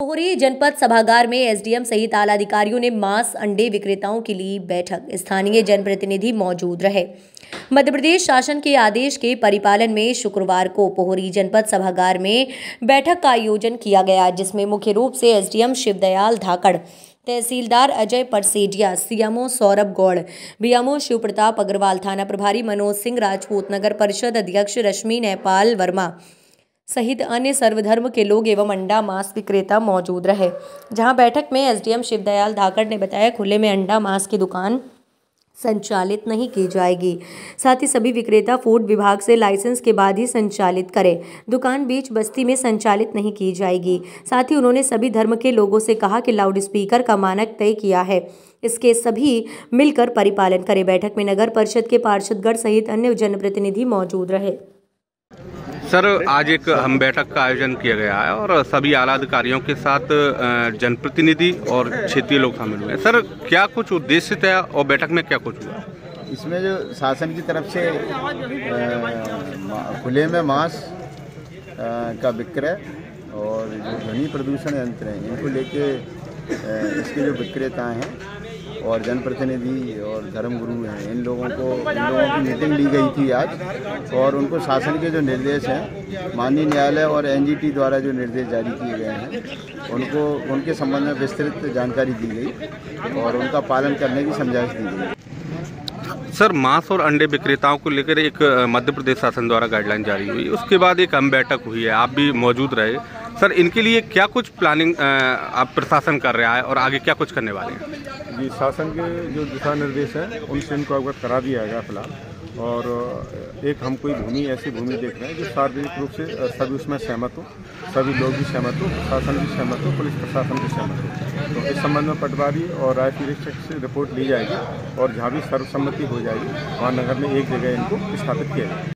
पोहरी जनपद सभागार में एसडीएम सहित आला अधिकारियों ने मांस अंडे विक्रेताओं के लिए बैठक। स्थानीय जनप्रतिनिधि मौजूद रहे। मध्य प्रदेश शासन के आदेश के परिपालन में शुक्रवार को पोहरी जनपद सभागार में बैठक का आयोजन किया गया, जिसमें मुख्य रूप से एसडीएम शिवदयाल धाकड़, तहसीलदार अजय परसेडिया सीएमओ सौरभ गौड़, बीएमओ शिव प्रताप अग्रवाल, थाना प्रभारी मनोज सिंह, राजपूत नगर परिषद अध्यक्ष रश्मि नेपाल वर्मा सहित अन्य सर्वधर्म के लोग एवं अंडा मांस विक्रेता मौजूद रहे। जहाँ बैठक में एसडीएम शिवदयाल धाकड़ ने बताया, खुले में अंडा मांस की दुकान संचालित नहीं की जाएगी। साथ ही सभी विक्रेता फ़ूड विभाग से लाइसेंस के बाद ही संचालित करें। दुकान बीच बस्ती में संचालित नहीं की जाएगी। साथ ही उन्होंने सभी धर्म के लोगों से कहा कि लाउड स्पीकर का मानक तय किया है। इसके सभी मिलकर परिपालन करें। बैठक में नगर परिषद के पार्षदगढ़ सहित अन्य जनप्रतिनिधि मौजूद रहे। सर, आज एक हम बैठक का आयोजन किया गया है और सभी आला अधिकारियों के साथ जनप्रतिनिधि और क्षेत्रीय लोग शामिल हुए हैं। सर, क्या कुछ उद्देश्य था और बैठक में क्या कुछ हुआ? इसमें जो शासन की तरफ़ से खुले में मांस का विक्रय और जो ध्वनि प्रदूषण यंत्र हैं, इनको लेके इसके जो विक्रेता हैं और जनप्रतिनिधि और धर्मगुरु हैं। इन लोगों को, इन लोगों की मीटिंग ली गई थी आज और उनको शासन के जो निर्देश हैं, माननीय न्यायालय और एनजीटी द्वारा जो निर्देश जारी किए गए हैं, उनको, उनके संबंध में विस्तृत जानकारी दी गई और उनका पालन करने की समझाइश दी गई। सर, मांस और अंडे विक्रेताओं को लेकर एक, मध्य प्रदेश शासन द्वारा गाइडलाइन जारी हुई। उसके बाद एक हम बैठक हुई है। आप भी मौजूद रहे। सर, इनके लिए क्या कुछ प्लानिंग आप प्रशासन कर रहा है और आगे क्या कुछ करने वाले हैं? जी, शासन के जो दिशा निर्देश हैं, उनसे इनको अवगत करा दिया गया फ़िलहाल। और एक हम कोई भूमि, ऐसी भूमि देख रहे हैं जो सार्वजनिक रूप से सभी उसमें सहमत हो, सभी लोग भी सहमत हो, प्रशासन भी सहमत हो, पुलिस प्रशासन भी सहमत हो। तो इस संबंध में पटवारी और राय निरीक्षक से रिपोर्ट ली जाएगी और जहाँ भी सर्वसम्मति हो जाएगी, वहाँ नगर में एक जगह इनको स्थापित किया जाएगा।